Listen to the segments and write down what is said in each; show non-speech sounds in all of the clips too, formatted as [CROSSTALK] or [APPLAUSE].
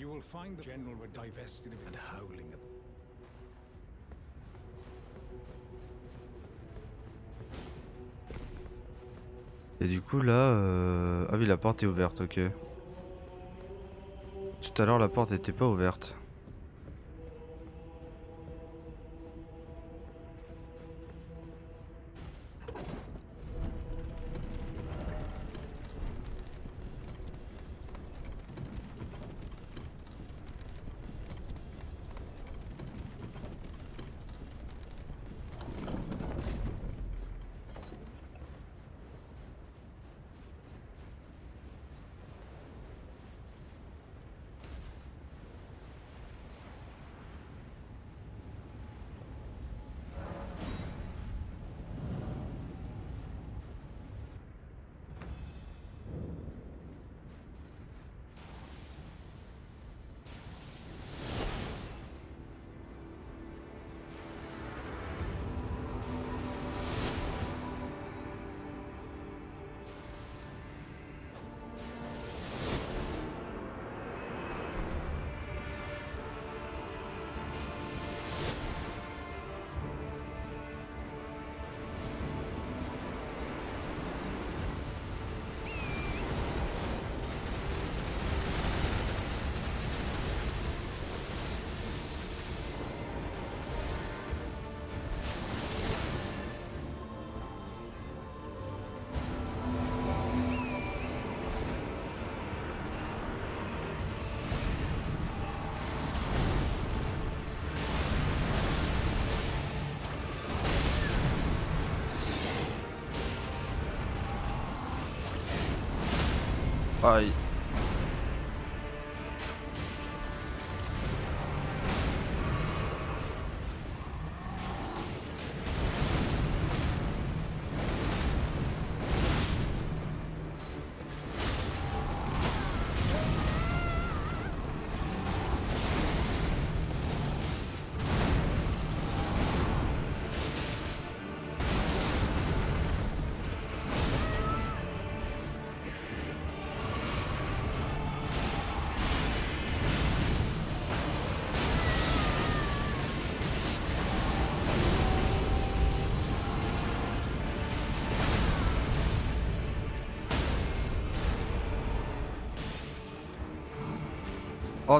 You will find the general were divested of and howling at Et du coup là... Euh... Ah oui la porte est ouverte, ok. Tout à l'heure la porte était pas ouverte. はい。Oh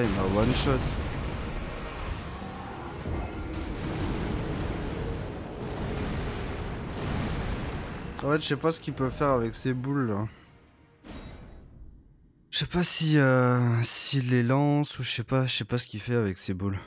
m'a one shot. En fait, je sais pas ce qu'il peut faire avec ces boules là. Je sais pas si euh, s'il les lance ou je sais pas, je sais pas ce qu'il fait avec ces boules.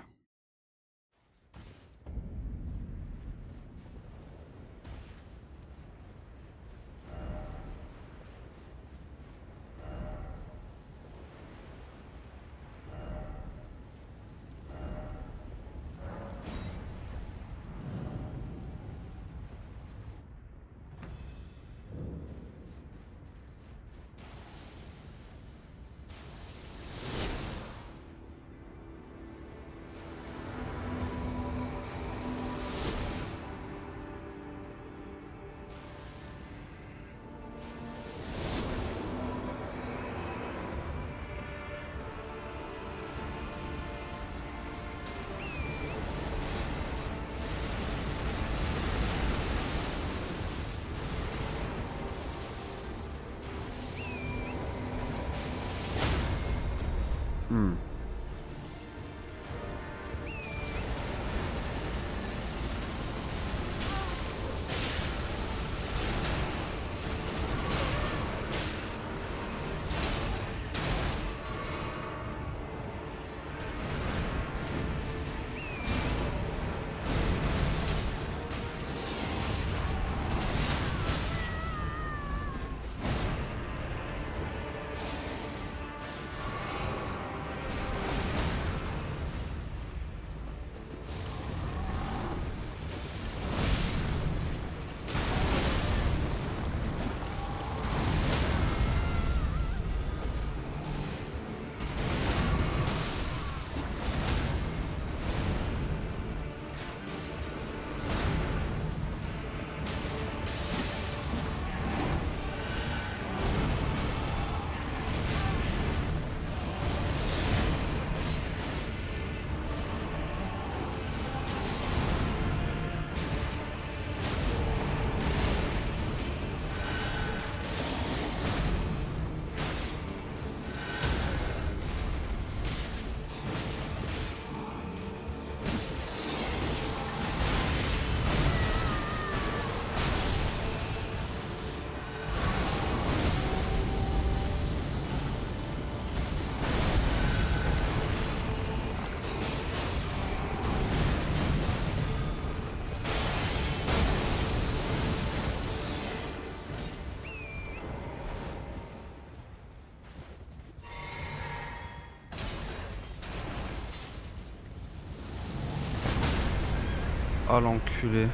Oh l'enculé.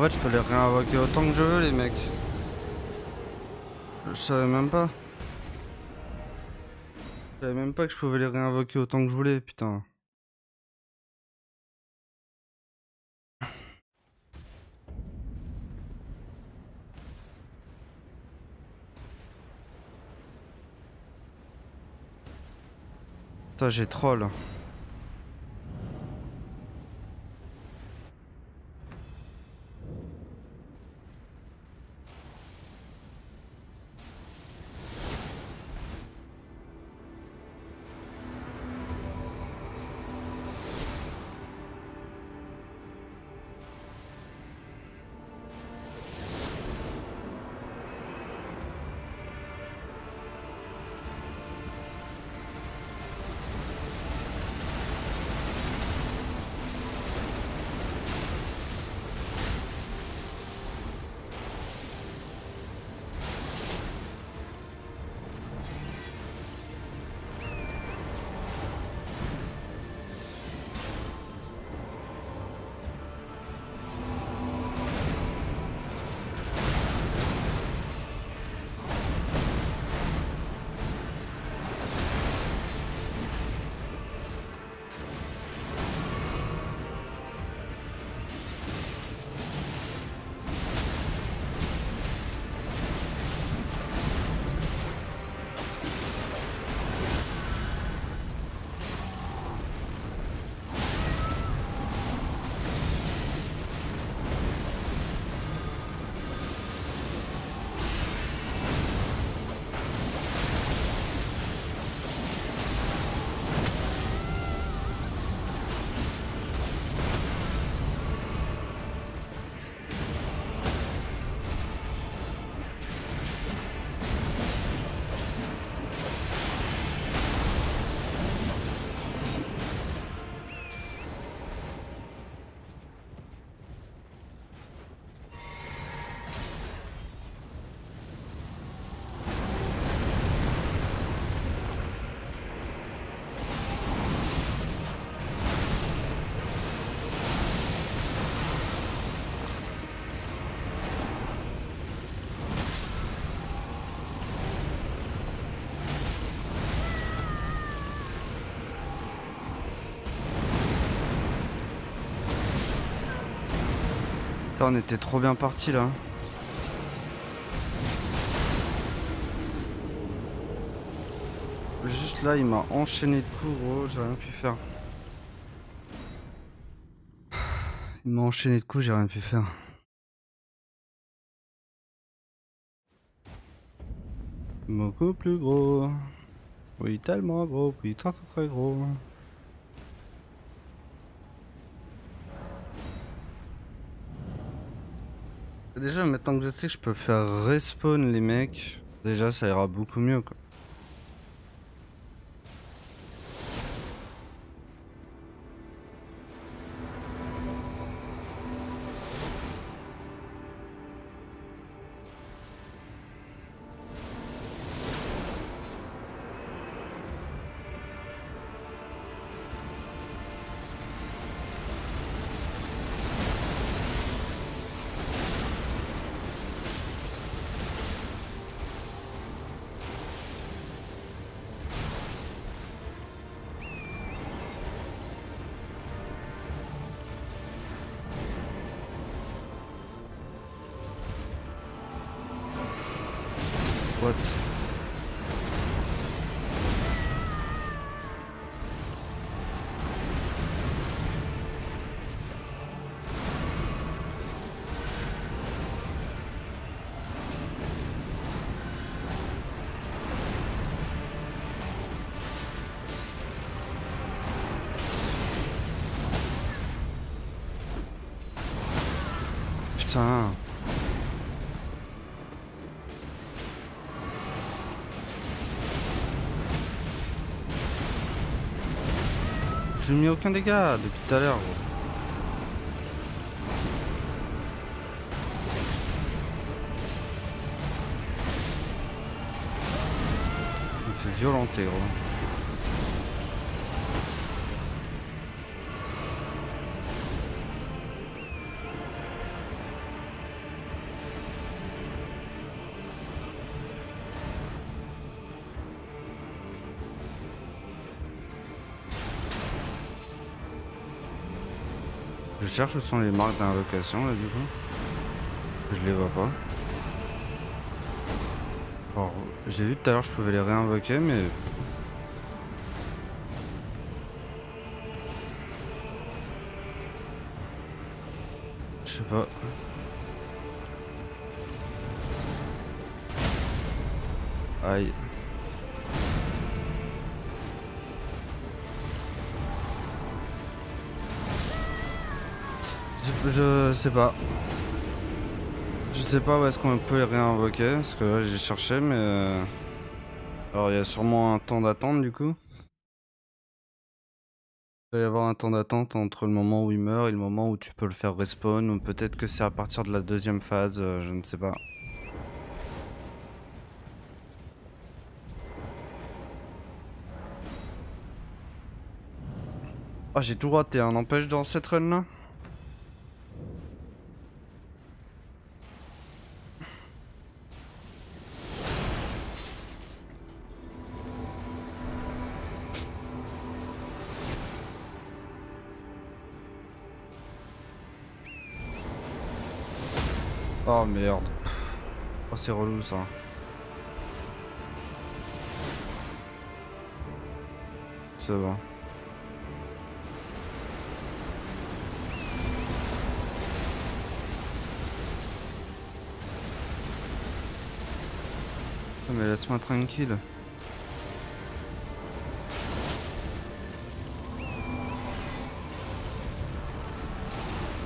En fait, je peux les réinvoquer autant que je veux, les mecs. Je savais même pas. Je savais même pas que je pouvais les réinvoquer autant que je voulais, putain. [LAUGHS] Putain, j'ai troll. On était trop bien parti là. Juste là, il m'a enchaîné de coups, gros, j'ai rien pu faire. Il m'a enchaîné de coups, j'ai rien pu faire. Beaucoup plus gros. Oui, tellement gros, oui, très très gros. Déjà, maintenant que je sais que je peux faire respawn les mecs, déjà ça ira beaucoup mieux quoi. Putain Je lui ai mis aucun dégât depuis tout à l'heure. Il me fait violenter gros. Cherche où sont les marques d'invocation là du coup. Je les vois pas. Alors, j'ai vu tout à l'heure je pouvais les réinvoquer mais... Je, sais pas. Je sais pas où est-ce qu'on peut les réinvoquer, parce que là j'ai cherché, mais... euh, Alors il y a sûrement un temps d'attente du coup. Il va y avoir un temps d'attente entre le moment où il meurt et le moment où tu peux le faire respawn, ou peut-être que c'est à partir de la deuxième phase, euh, je ne sais pas. Ah j'ai tout raté, hein, n'empêche dans cette run là. Oh merde. Oh c'est relou ça. Ça va. Ah, mais laisse-moi tranquille.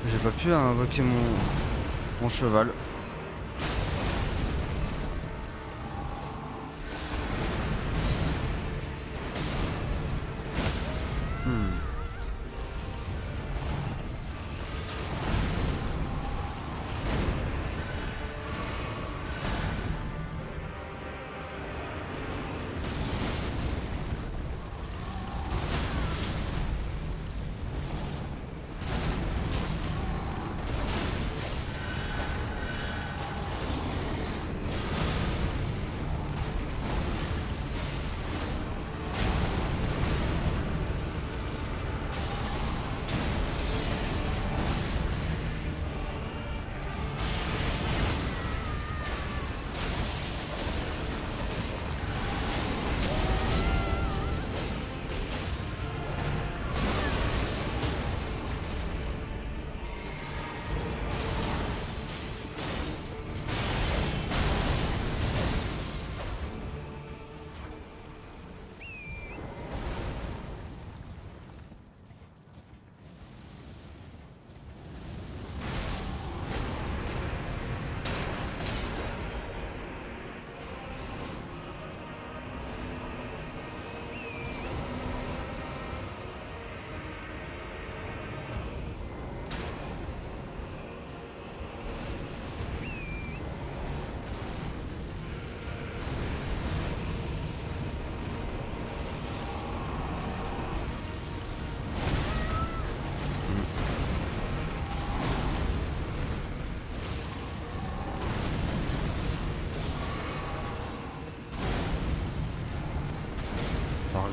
J'ai pas pu invoquer mon, mon cheval.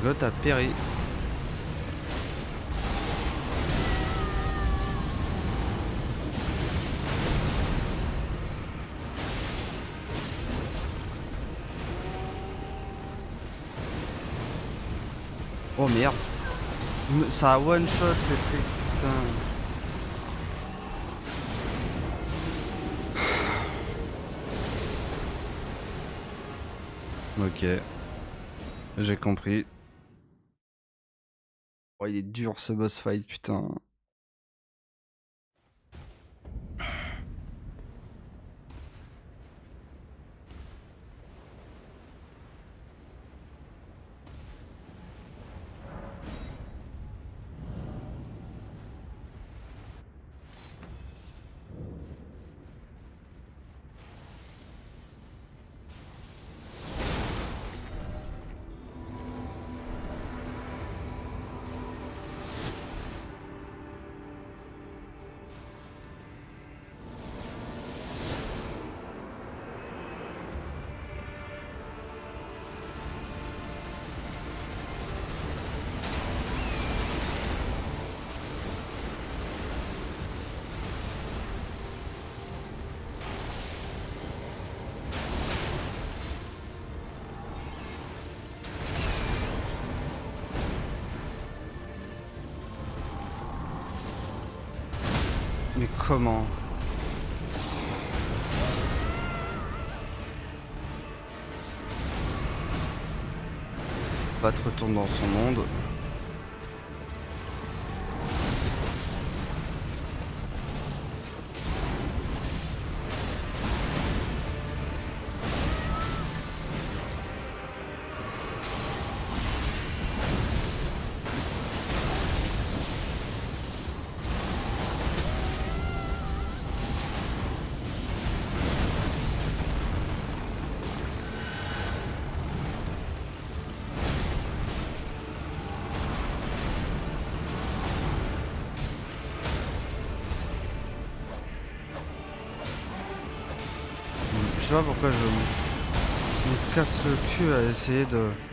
L'autre a péri. Oh merde. Me- Ça a one shot les putain. Ok. J'ai compris. Il est dur ce boss fight, putain. Comment Bat retourne dans son monde. Sais pas pourquoi je me casse le cul à essayer de...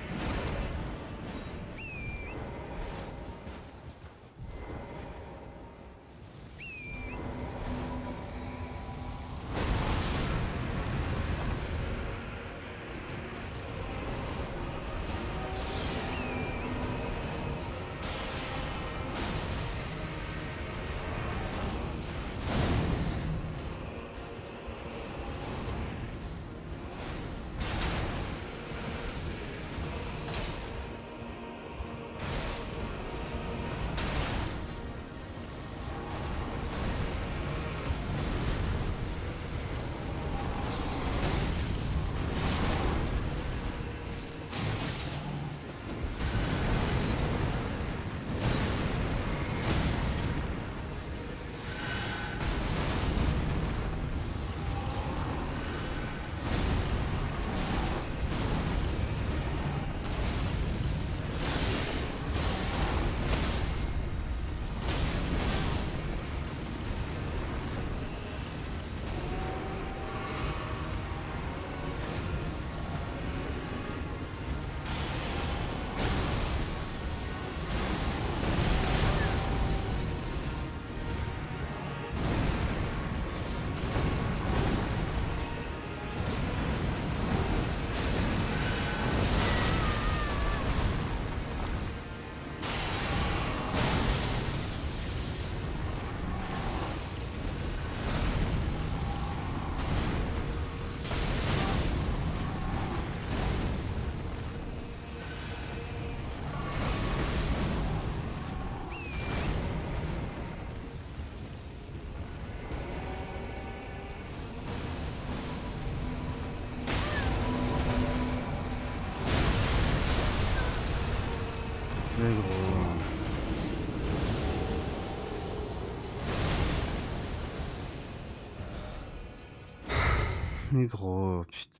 Mais gros, putain.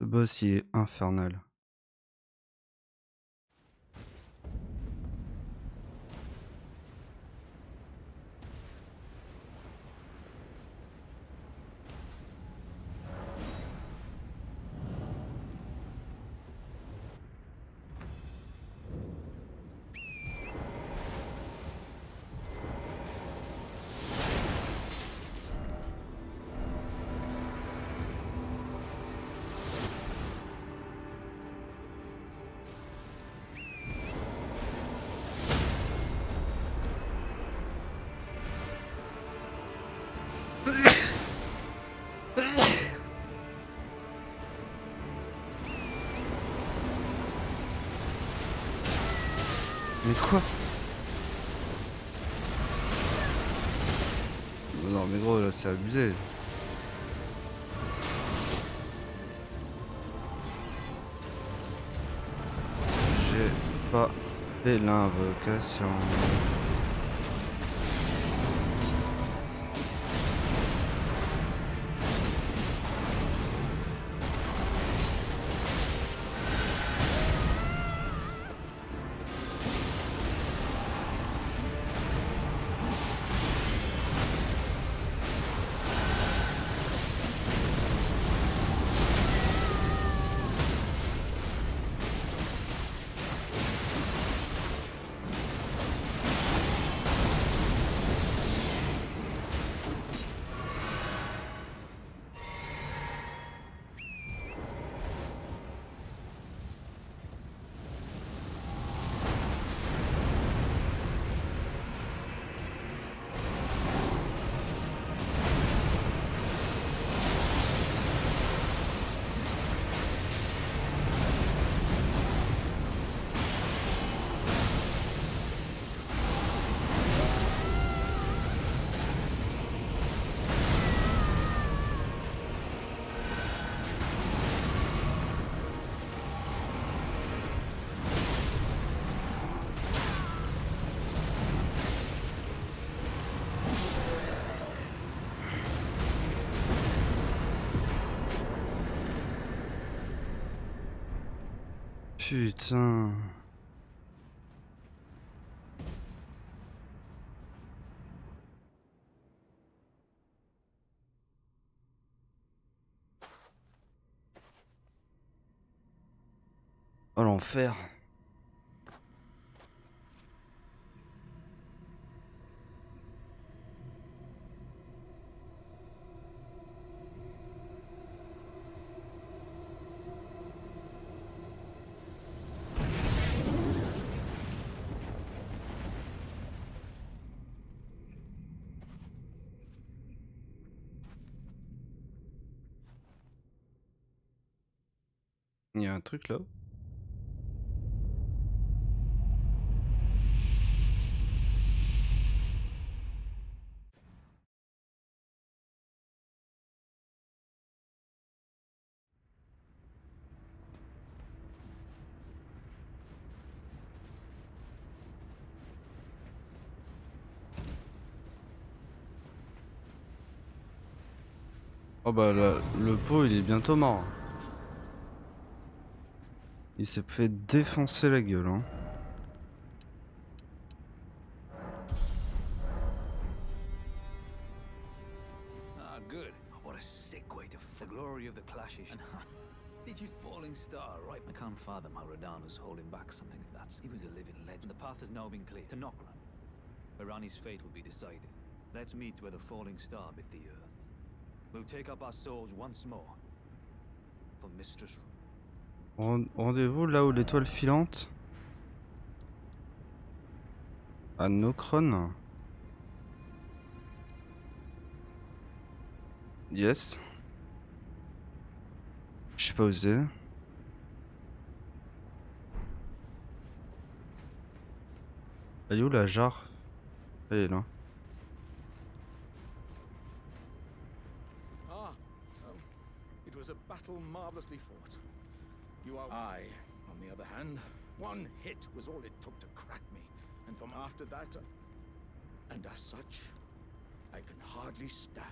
Ce boss, il est infernal. Abusé. J'ai pas fait l'invocation. Putain. Oh l'enfer. Il y a un truc là. Oh bah le, le pot il est bientôt mort. Il s'est fait défoncer la gueule hein. Ah, good. What a sick way to f- the glory of the clashes. And did you falling star, right? I can't fathom how Radano's holding back something of that. He was a living legend. The path has now been cleared to Nokran, where Rani's fate will be decided. Let's meet where the falling star bit the earth. We'll take up our swords once more for Mistress. Ren- Rendez-vous là où l'étoile filante. À Nokron. Yes. Je sais pas c'est. Elle où la jarre? Elle est là. Ah, um, it was a battle marvelously fought. You are. I, on the other hand, one hit was all it took to crack me, and from after that, uh, and as such, I can hardly stand.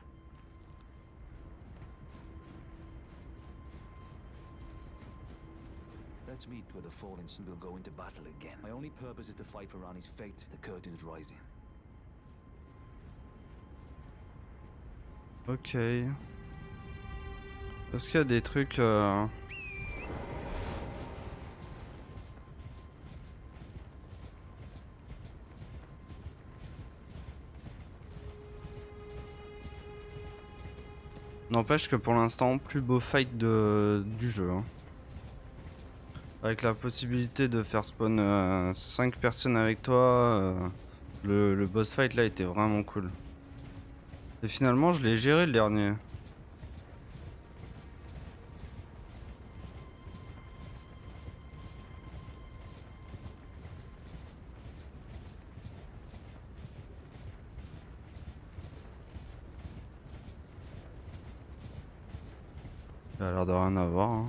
Let's meet where the fallen sun will go into battle again. My only purpose is to fight for Rani's fate. The curtain's rising. Ok. Est-ce qu'il y a des trucs... euh, N'empêche que pour l'instant, plus beau fight du jeu. hein. Avec la possibilité de faire spawn 5 personnes avec toi, euh, le boss fight là était vraiment cool. Et finalement, je l'ai géré le dernier. Il a l'air de rien avoir. Hein.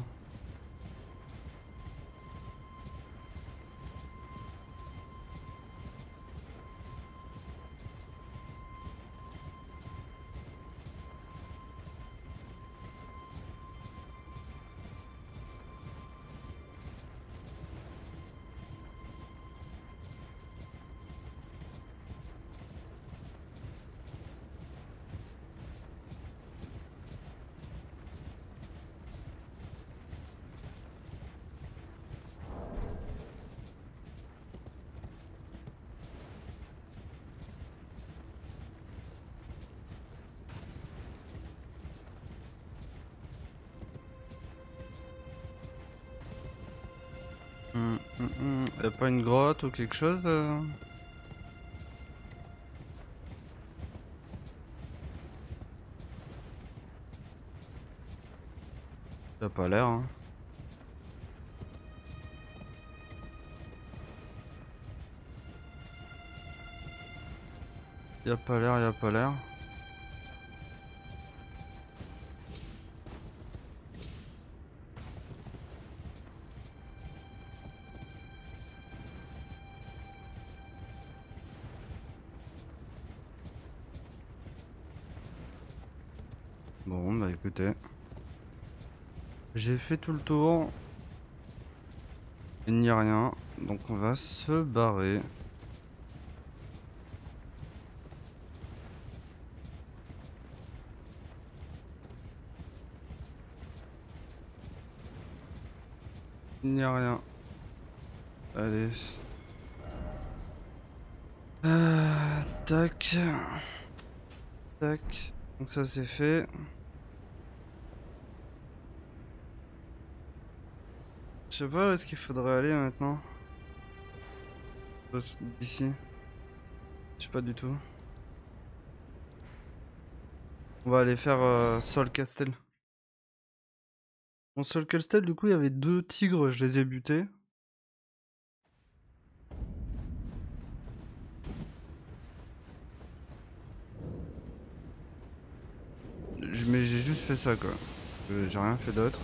Pas une grotte ou quelque chose euh Y'a pas l'air hein. Y'a pas l'air, y'a pas l'air. J'ai fait tout le tour. Il n'y a rien. Donc on va se barrer. Il n'y a rien. Allez. Euh, tac. Tac. Donc ça c'est fait. Sais pas où est-ce qu'il faudrait aller maintenant. D'ici. Je sais pas du tout. On va aller faire euh, Sol Castel. Mon Sol Castel, du coup, il y avait deux tigres, je les ai butés. Mais j'ai juste fait ça quoi. J'ai rien fait d'autre.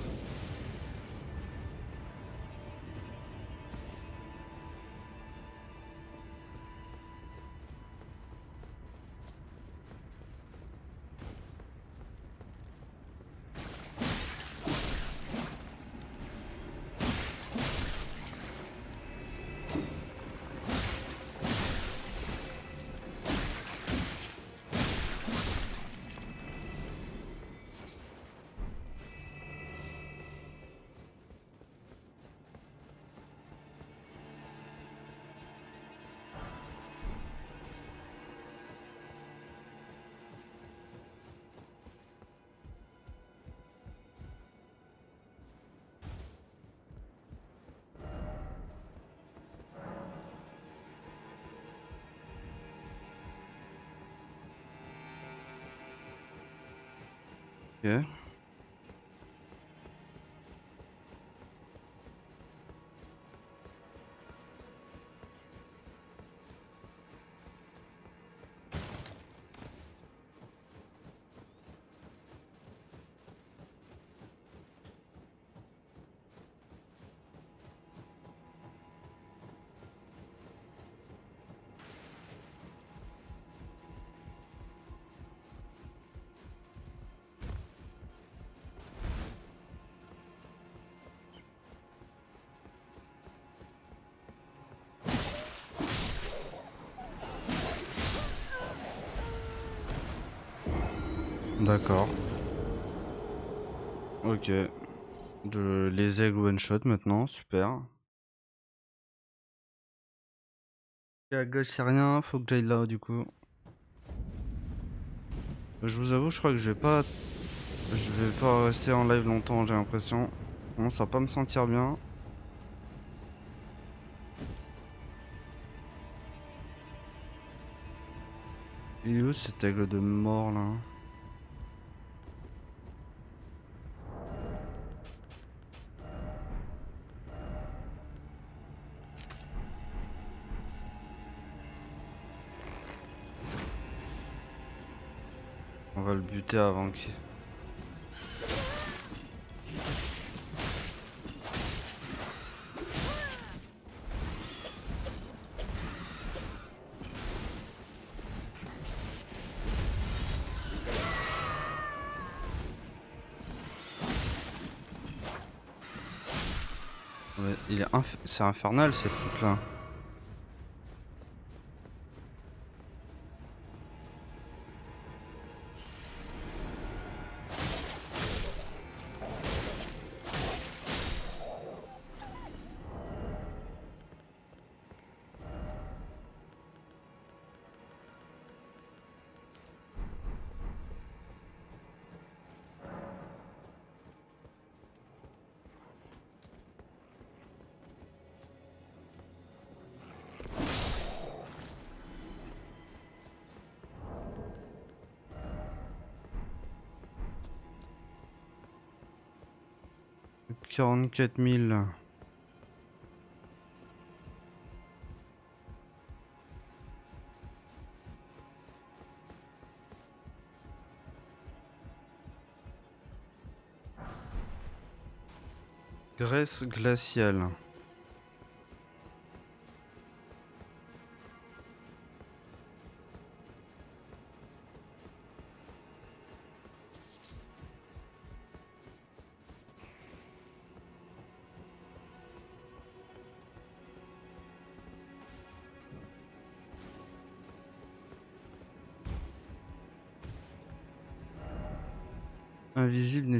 D'accord. Ok. De les aigles one shot maintenant, super. Et à gauche c'est rien, faut que j'aille là du coup. Je vous avoue, je crois que je vais pas. Je vais pas rester en live longtemps, j'ai l'impression. Je commence à pas me sentir bien. Il est où cet aigle de mort là? Va le buter avant qu'il... il est inf c'est infernal ces trucs là. Quarante-quatre mille. Grèce glaciale.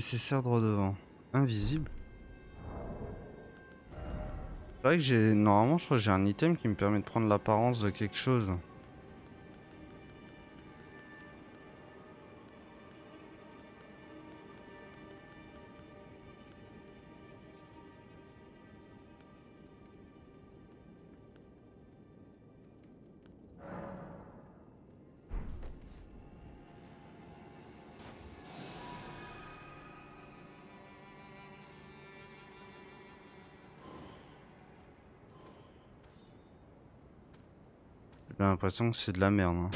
Nécessaire droit devant. Invisible C'est vrai que j'ai... Normalement je crois que j'ai un item qui me permet de prendre l'apparence de quelque chose. J'ai l'impression que c'est de la merde. hein.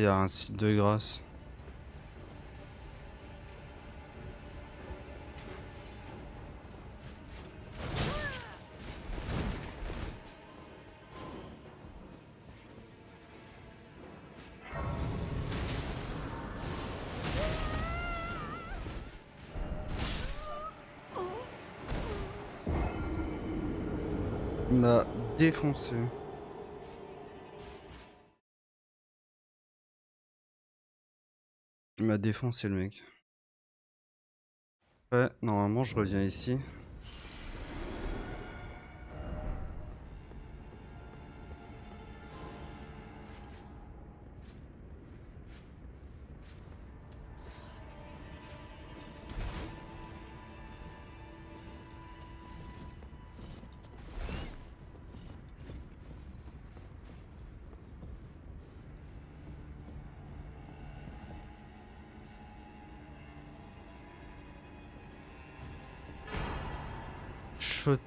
Il y a un site de grâce. Il m'a défoncé. M'a défoncé le mec. Ouais, normalement je reviens ici.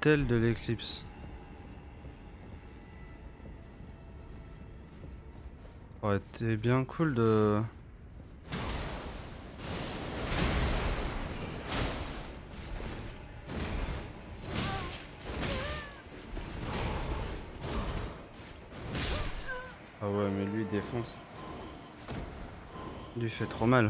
Chotel de l'éclipse. Aurait été bien cool de... Ah ouais mais lui il défonce. Lui fait trop mal.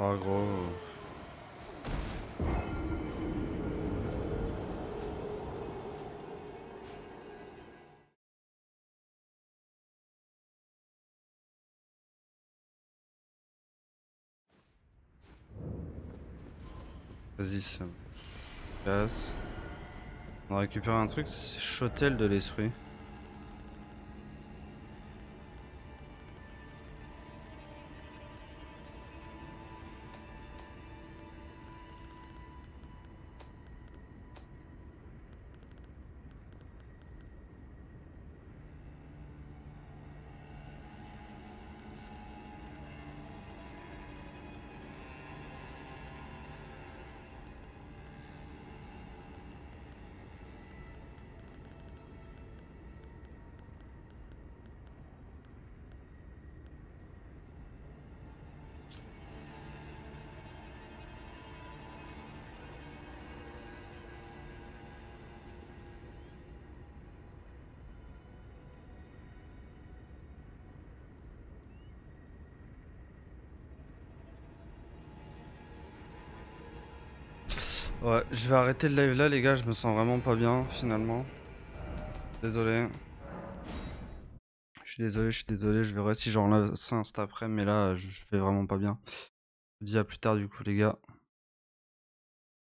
Ah gros. Vas-y, ça casse. On a récupéré un truc, c'est Chotel de l'esprit. Je vais arrêter le live là les gars, je me sens vraiment pas bien finalement. Désolé. Je suis désolé, je suis désolé, je verrai si j'en lance un après, mais là je vais vraiment pas bien. Je vous dis à plus tard du coup les gars.